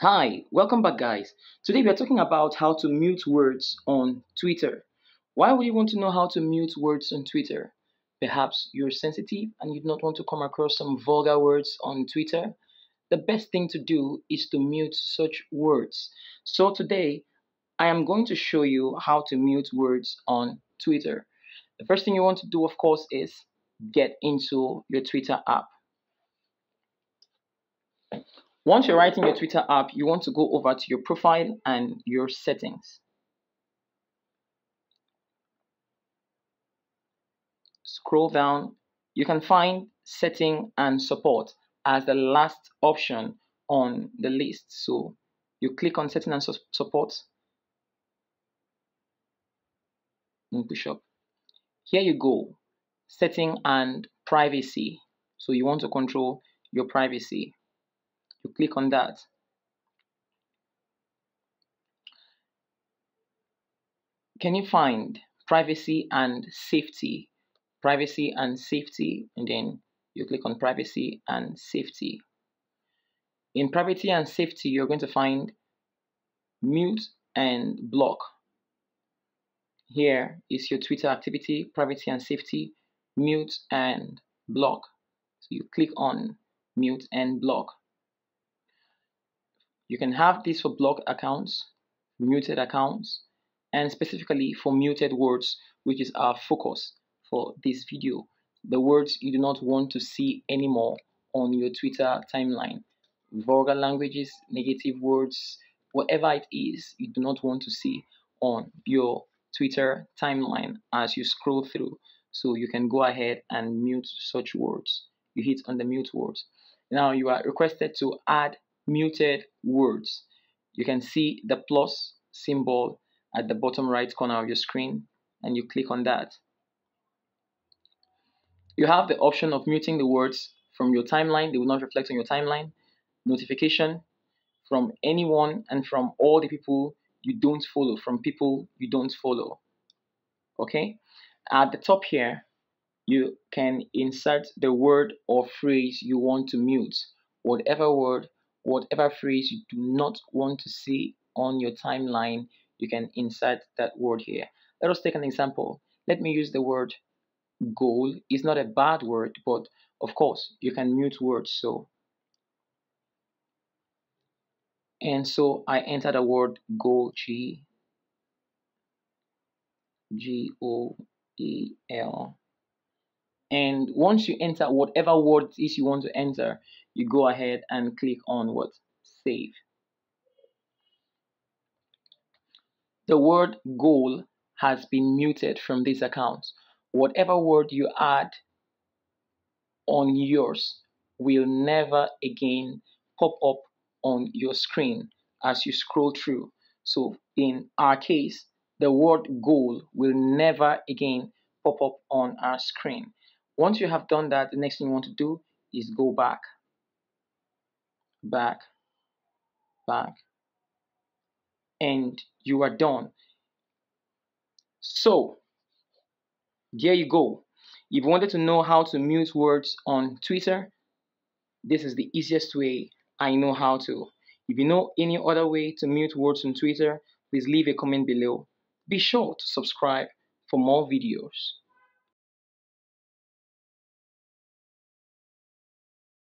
Hi, welcome back, guys. Today we are talking about how to mute words on Twitter. Why would you want to know how to mute words on Twitter? Perhaps you're sensitive and you do not want to come across some vulgar words on Twitter. The best thing to do is to mute such words. So today I am going to show you how to mute words on Twitter. The first thing you want to do, of course, is get into your Twitter app. Once you're writing your Twitter app, you want to go over to your profile and your settings. Scroll down, you can find setting and support as the last option on the list. So you click on setting and su support and push up. Here you go, setting and privacy. So you want to control your privacy you click on that. Can you find privacy and safety? Privacy and safety and then you click on privacy and safety. In privacy and safety you're going to find mute and block. Here is your twitter activity privacy and safety mute and block. So you click on mute and block you can have this for blocked accounts, muted accounts, and specifically for muted words, which is our focus for this video. The words you do not want to see anymore on your Twitter timeline. Vulgar languages, negative words, whatever it is you do not want to see on your Twitter timeline as you scroll through. So you can go ahead and mute such words. You hit on the mute words. Now you are requested to add muted words. You can see the plus symbol at the bottom right corner of your screen and you click on that. You have the option of muting the words from your timeline. They will not reflect on your timeline. Notification from anyone and from all the people you don't follow, from people you don't follow. Okay? At the top here, you can insert the word or phrase you want to mute. Whatever word whatever phrase you do not want to see on your timeline, you can insert that word here. Let us take an example. Let me use the word goal. It's not a bad word, but of course, you can mute words. So, and so I enter the word goal G G O E L. And once you enter whatever word it is you want to enter, you go ahead and click on what? Save. The word goal has been muted from this account. Whatever word you add on yours will never again pop up on your screen as you scroll through. So in our case, the word goal will never again pop up on our screen. Once you have done that, the next thing you want to do is go back back, back, and you are done. So, there you go. If you wanted to know how to mute words on Twitter, this is the easiest way I know how to. If you know any other way to mute words on Twitter, please leave a comment below. Be sure to subscribe for more videos.